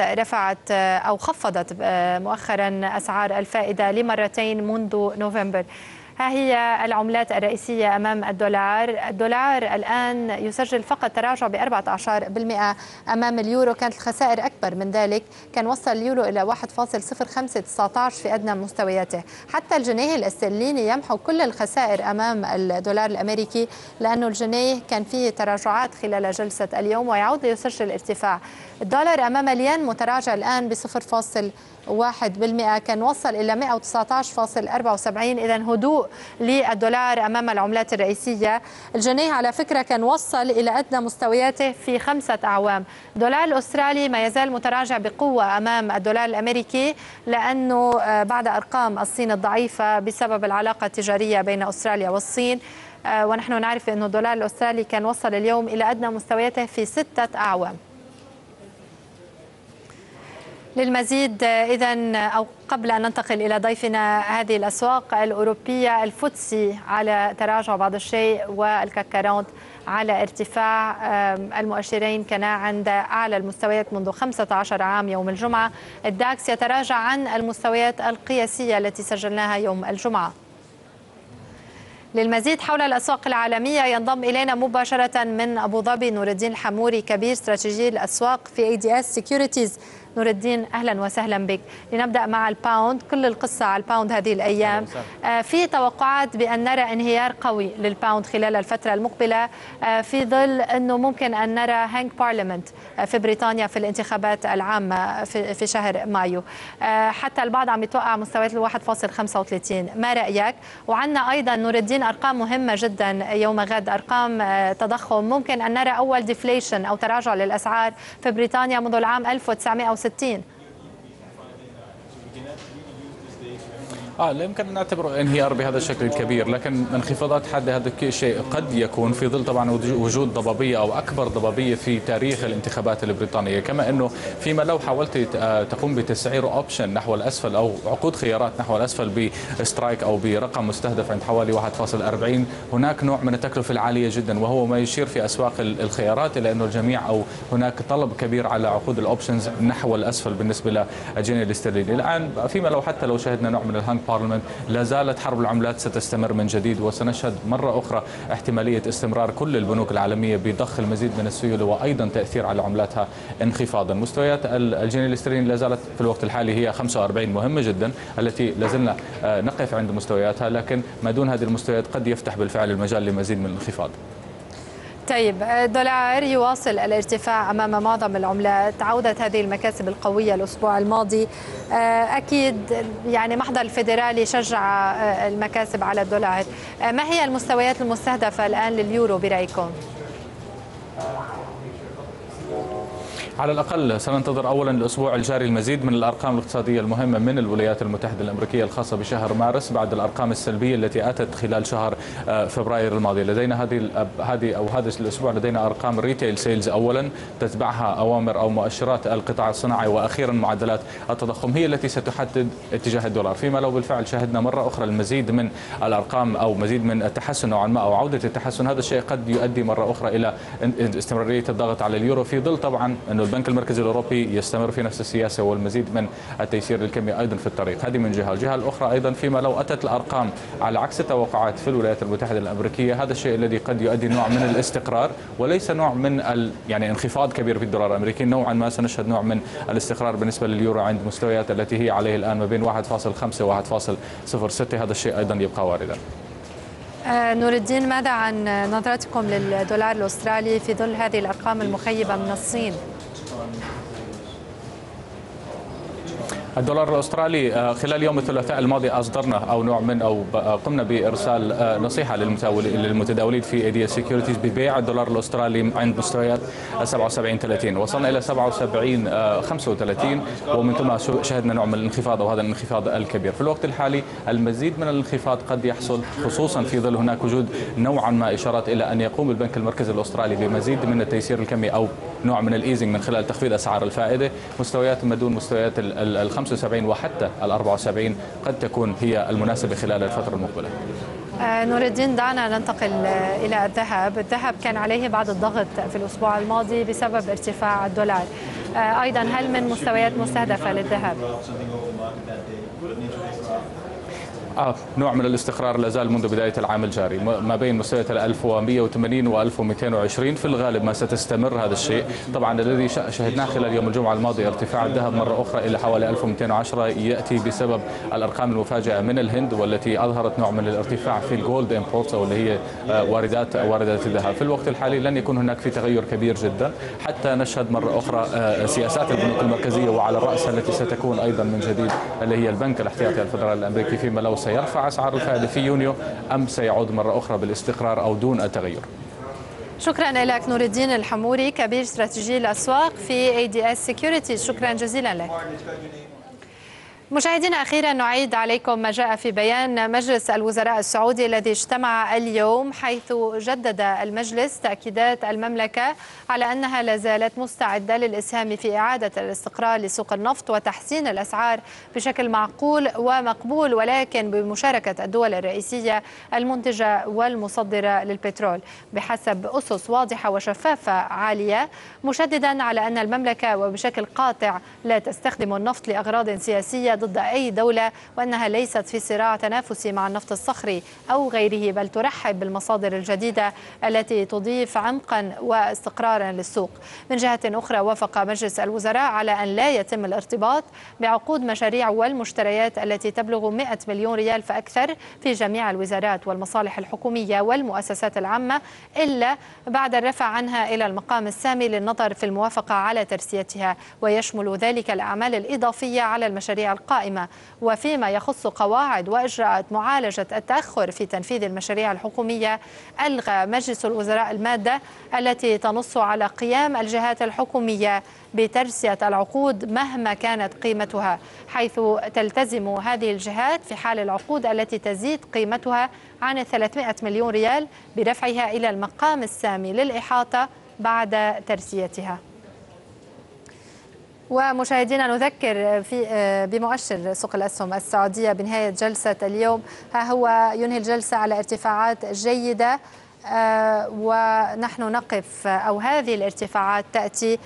رفعت أو خفضت مؤخرا أسعار الفائدة لمرتين منذ نوفمبر. ها هي العملات الرئيسية أمام الدولار. الدولار الآن يسجل فقط تراجع ب 14% أمام اليورو كانت الخسائر أكبر من ذلك. كان وصل اليورو إلى 1.0519 في أدنى مستوياته. حتى الجنيه الاسترليني يمحو كل الخسائر أمام الدولار الأمريكي لأنه الجنيه كان فيه تراجعات خلال جلسة اليوم ويعود ليسجل ارتفاع. الدولار أمام الين متراجع الآن ب 0. واحد بالمئة كان وصل إلى 119.74 إذا هدوء للدولار أمام العملات الرئيسية. الجنيه على فكرة كان وصل إلى أدنى مستوياته في خمسة أعوام. الدولار الأسترالي ما يزال متراجع بقوة أمام الدولار الأمريكي لأنه بعد أرقام الصين الضعيفة بسبب العلاقة التجارية بين أستراليا والصين ونحن نعرف أن الدولار الأسترالي كان وصل اليوم إلى أدنى مستوياته في ستة أعوام. للمزيد. إذا أو قبل أن ننتقل إلى ضيفنا هذه الأسواق الأوروبية ال FTSE على تراجع بعض الشيء وال CAC Quarante على ارتفاع المؤشرين كان عند أعلى المستويات منذ 15 عام يوم الجمعة. ال DAX يتراجع عن المستويات القياسية التي سجلناها يوم الجمعة. للمزيد حول الأسواق العالمية ينضم إلينا مباشرة من أبو ظبي نور الدين الحموري كبير استراتيجي الأسواق في ADS Securities نور الدين أهلا وسهلا بك. لنبدأ مع ال pound كل القصة على ال pound هذه الأيام. آه في توقعات بأن نرى انهيار قوي لل pound خلال الفترة المقبلة. آه في ظل أنه ممكن أن نرى hung parliament آه في بريطانيا في الانتخابات العامة في, شهر مايو. حتى البعض عم يتوقع مستويات ال 1.35 ما رأيك؟ وعندنا أيضا نور الدين أرقام مهمة جدا يوم غد أرقام تضخم. ممكن أن نرى أول deflation أو تراجع للأسعار في بريطانيا منذ العام 1960 60 آه لا يمكن أن نعتبره انهيار بهذا الشكل الكبير لكن انخفاضات حد هذا الشيء قد يكون في ظل طبعا وجود ضبابية أو أكبر ضبابية في تاريخ الانتخابات البريطانية. كما إنه فيما لو حاولت تقوم بتسعير option نحو الأسفل أو عقود خيارات نحو الأسفل ب strike أو برقم مستهدف عند حوالي 1.40 هناك نوع من التكلفة العالية جدا وهو ما يشير في أسواق الخيارات إلى إنه الجميع أو هناك طلب كبير على عقود ال options نحو الأسفل بالنسبة للجنيه الاسترليني الآن فيما لو حتى لو شهدنا نوع من ال hung parliament لا زالت حرب العملات ستستمر من جديد وسنشهد مرة أخرى احتمالية استمرار كل البنوك العالمية بضخ المزيد من السيولة وأيضا تأثير على عملاتها انخفاضا. مستويات الجنيه الاسترليني لا زالت في الوقت الحالي هي 45 مهمة جدا التي لازلنا نقف عند مستوياتها لكن ما دون هذه المستويات قد يفتح بالفعل المجال لمزيد من الانخفاض. طيب الدولار يواصل الارتفاع أمام معظم العملات عودة هذه المكاسب القوية الأسبوع الماضي. أكيد يعني محضر الفيدرالي شجع المكاسب على الدولار. ما هي المستويات المستهدفة الآن لليورو برأيكم؟ على الأقل سننتظر أولا الأسبوع الجاري المزيد من الأرقام الاقتصادية المهمة من الولايات المتحدة الأمريكية الخاصة بشهر مارس بعد الأرقام السلبية التي أتت خلال شهر فبراير الماضي. لدينا هذه هذه أو هذا الأسبوع لدينا أرقام ال retail sales أولا تتبعها أوامر أو مؤشرات القطاع الصناعي وأخيرا معدلات التضخم هي التي ستحدد اتجاه الدولار. فيما لو بالفعل شهدنا مرة أخرى المزيد من الأرقام أو مزيد من التحسن نوعا ما أو عودة التحسن هذا الشيء قد يؤدي مرة أخرى إلى استمرارية الضغط على اليورو في ظل طبعا أنه البنك المركزي الأوروبي يستمر في نفس السياسة والمزيد من التيسير الكمي أيضا في الطريق. هذه من جهة. الجهة الأخرى أيضا فيما لو أتت الأرقام على عكس التوقعات في الولايات المتحدة الأمريكية هذا الشيء الذي قد يؤدي نوع من الاستقرار وليس نوع من ال يعني انخفاض كبير في الدولار الأمريكي. نوعا ما سنشهد نوع من الاستقرار بالنسبة لليورو عند مستويات التي هي عليه الآن ما بين 1.5 و 1.06 هذا الشيء أيضا يبقى واردا. نور الدين ماذا عن نظرتكم للدولار الأسترالي في ظل هذه الأرقام المخيبة من الصين؟ on الدولار الأسترالي خلال يوم الثلاثاء الماضي اصدرنا أو نوع من أو قمنا بإرسال نصيحة للمتداولين في ايديا سيكيورتيز ببيع الدولار الأسترالي عند مستويات 77 30 وصلنا إلى 77 35 ومن ثم شهدنا نوع من الانخفاض أو هذا الانخفاض الكبير. في الوقت الحالي المزيد من الانخفاض قد يحصل خصوصا في ظل هناك وجود نوعا ما إشارات إلى أن يقوم البنك المركزي الأسترالي بمزيد من التيسير الكمي أو نوع من الإيزنج من خلال تخفيض أسعار الفائدة. مستويات ما دون مستويات ال 75 وحتى ال 74 قد تكون هي المناسبة خلال الفترة المقبلة. نور الدين دعنا ننتقل إلى الذهب، الذهب كان عليه بعض الضغط في الأسبوع الماضي بسبب ارتفاع الدولار. أيضا هل من مستويات مستهدفة للذهب؟ آه نوع من الاستقرار لا زال منذ بداية العام الجاري. ما بين مستويات 1180 و 1220 في الغالب ما ستستمر هذا الشيء. طبعا الذي شهدناه خلال يوم الجمعة الماضية ارتفاع الذهب مرة أخرى إلى حوالي 1210 يأتي بسبب الأرقام المفاجئة من الهند والتي أظهرت نوع من الارتفاع في ال gold imports أو اللي هي آه، واردات واردات الذهب. في الوقت الحالي لن يكون هناك في تغير كبير جدا حتى نشهد مرة أخرى آه، سياسات البنوك المركزية وعلى رأسها التي ستكون أيضا من جديد اللي هي البنك الاحتياطي الفدرالي الأمريكي فيما لو سيرفع أسعار الفائدة في يونيو أم سيعود مرة أخرى بالاستقرار أو دون التغير. شكرا لك نور الدين الحموري كبير استراتيجي الأسواق في ADS Securities شكرا جزيلا لك. مشاهدينا أخيرا نعيد عليكم ما جاء في بيان مجلس الوزراء السعودي الذي اجتمع اليوم حيث جدد المجلس تأكيدات المملكة على أنها لا زالت مستعدة للإسهام في إعادة الاستقرار لسوق النفط وتحسين الأسعار بشكل معقول ومقبول ولكن بمشاركة الدول الرئيسية المنتجة والمصدرة للبترول. بحسب أسس واضحة وشفافة عالية مشددا على أن المملكة وبشكل قاطع لا تستخدم النفط لأغراض سياسية ضد أي دولة وأنها ليست في صراع تنافسي مع النفط الصخري أو غيره بل ترحب بالمصادر الجديدة التي تضيف عمقا واستقرارا للسوق. من جهة أخرى وافق مجلس الوزراء على أن لا يتم الارتباط بعقود مشاريع والمشتريات التي تبلغ 100 مليون ريال فأكثر في جميع الوزارات والمصالح الحكومية والمؤسسات العامة إلا بعد الرفع عنها إلى المقام السامي للنظر في الموافقة على ترسيتها. ويشمل ذلك الأعمال الإضافية على المشاريع القائمة وفيما يخص قواعد وإجراءات معالجة التأخر في تنفيذ المشاريع الحكومية ألغى مجلس الوزراء المادة التي تنص على قيام الجهات الحكومية بترسية العقود مهما كانت قيمتها حيث تلتزم هذه الجهات في حال العقود التي تزيد قيمتها عن 300 مليون ريال برفعها إلى المقام السامي للإحاطة بعد ترسيتها ومشاهدينا نذكر في آه، بمؤشر سوق الأسهم السعودية بنهاية جلسة اليوم ها هو ينهي الجلسة على ارتفاعات جيدة آه، ونحن نقف أو هذه الارتفاعات تأتي